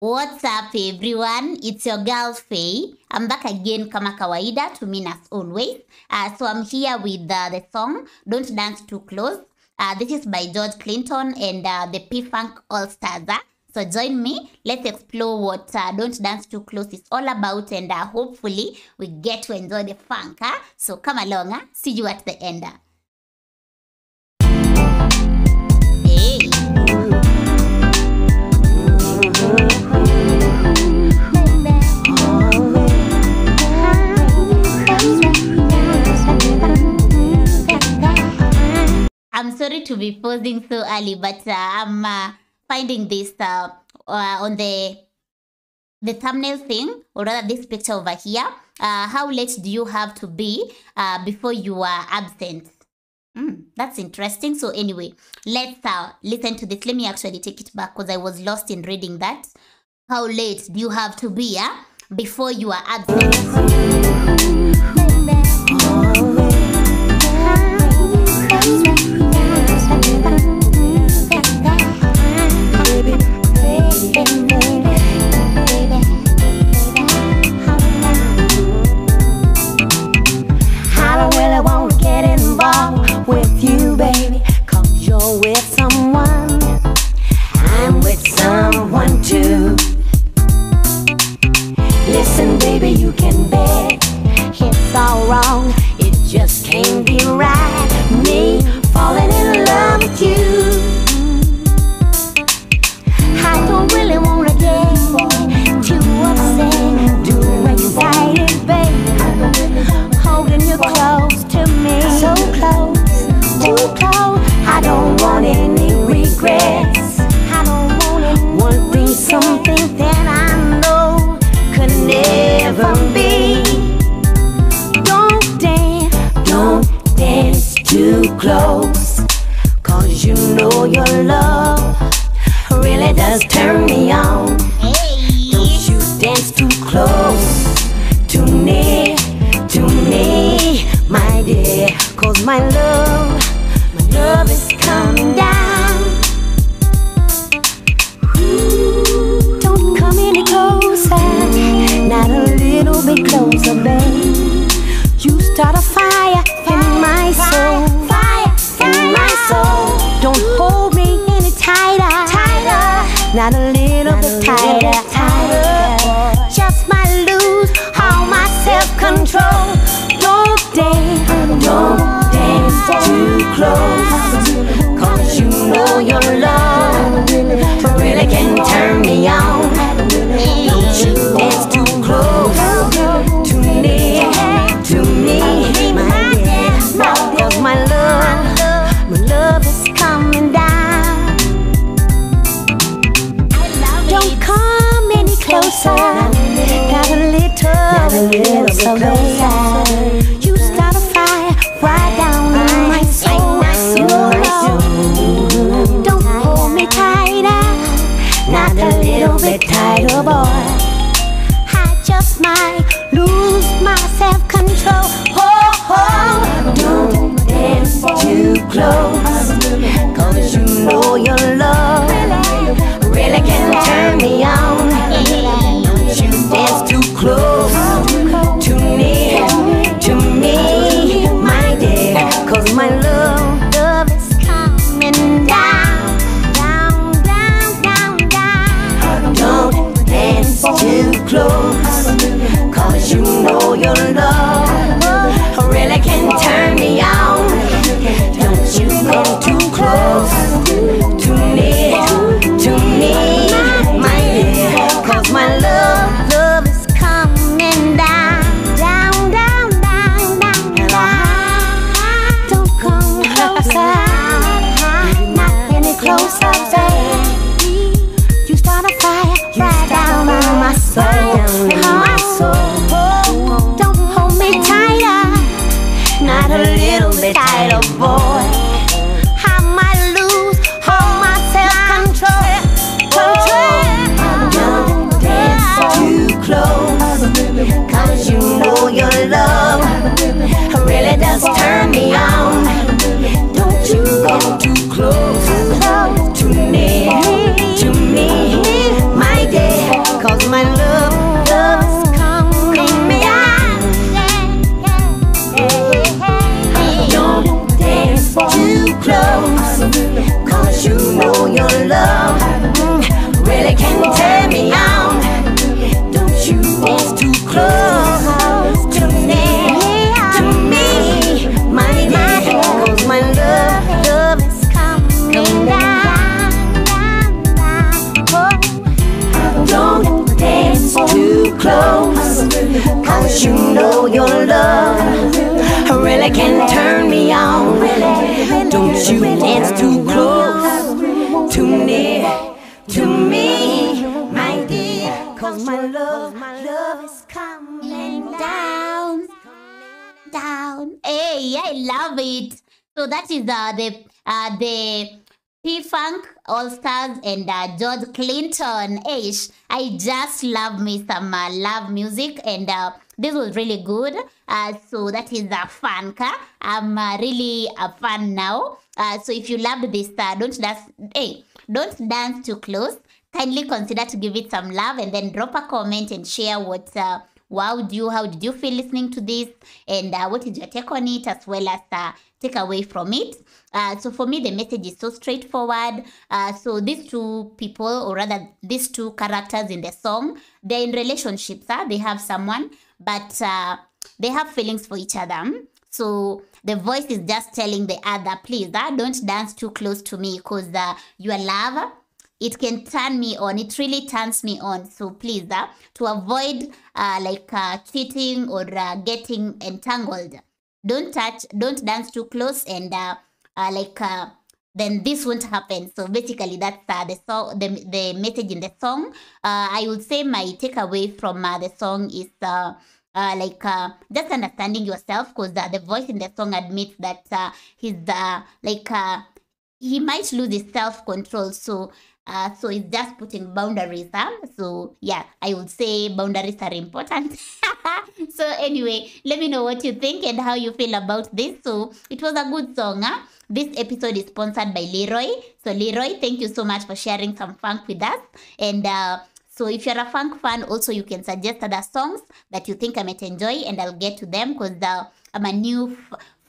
What's up everyone? It's your girl Faye. I'm back again kama kawaida to mean as always. Uh, so I'm here with uh, the song Don't Dance Too Close. Uh, this is by George Clinton and uh, the P-Funk All-Stars. uh. So join me. Let's explore what uh, Don't Dance Too Close is all about and uh, hopefully we get to enjoy the funk. Uh? So come along. Uh? See you at the end. uh. To be posing so early, but uh, I'm uh, finding this uh, on the the thumbnail thing, or rather this picture over here. Uh, how late do you have to be uh, before you are absent? Mm, that's interesting. So anyway, let's uh, listen to this. Let me actually take it back because I was lost in reading that. How late do you have to be uh, before you are absent? Baby, you can bet it's all wrong. It just can't be right. Me falling in my love, my love is coming down. Ooh, Don't come any closer, not a little bit closer, babe. You start a close, cause you know your love really can turn me on. My soul, my soul. Don't hold me tighter, not a little bit tighter, boy. I might lose all my self-control. Don't dance too you know your love really does turn me on. Down. Hey, I love it. So that is uh, the uh, the P Funk All Stars and uh, George Clinton. Ish, I just love me some uh, love music, and uh, this was really good. Uh, so that is a uh, fun. I'm uh, really a fan now. Uh, so if you loved this, uh, don't dance. Hey, don't dance too close. Kindly consider to give it some love, and then drop a comment and share what. Uh, wowed you? How did you feel listening to this? And uh, what is your take on it, as well as uh, take away from it? Uh, so for me, the message is so straightforward. Uh, so these two people, or rather, these two characters in the song, they're in relationships. Huh? They have someone, but uh, they have feelings for each other. So the voice is just telling the other, please, uh, don't dance too close to me because uh, your love it can turn me on it really turns me on. So please uh, to avoid uh, like uh, cheating or uh, getting entangled don't touch don't dance too close and uh, uh, like uh, then this won't happen. So basically that's uh, the song the, the message in the song. Uh, i would say my takeaway from uh, the song is uh, uh, like uh, just understanding yourself because uh, the voice in the song admits that uh, he's uh, like uh, he might lose his self control so uh, so it's just putting boundaries huh? so yeah i would say boundaries are important so anyway let me know what you think and how you feel about this so it was a good song huh? this episode is sponsored by leroy so leroy thank you so much for sharing some funk with us and uh, so if you're a funk fan, also you can suggest other songs that you think I might enjoy, and I'll get to them because uh, I'm a new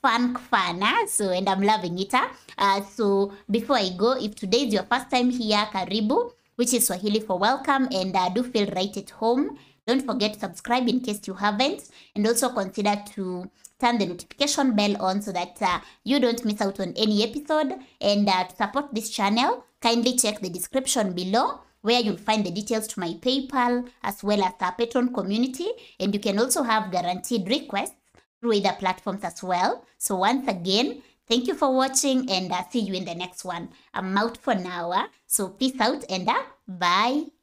f- funk fan. So and I'm loving it. Huh? Uh, so before I go, if today is your first time here, karibu, which is Swahili for welcome, and uh, do feel right at home. Don't forget to subscribe in case you haven't, and also consider to turn the notification bell on so that uh, you don't miss out on any episode. And uh, to support this channel, kindly check the description below where you'll find the details to my PayPal as well as our Patreon community. And you can also have guaranteed requests through other platforms as well. So once again, thank you for watching and uh, see you in the next one. I'm out for now. Uh, so peace out and uh, bye.